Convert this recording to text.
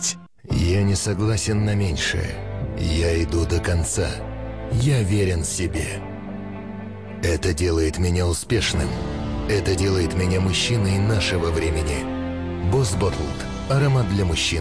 умереть. Я не согласен на меньшее. Я иду до конца. Я верен себе. Это делает меня успешным. Это делает меня мужчиной нашего времени. Босс Боттлд. Аромат для мужчин.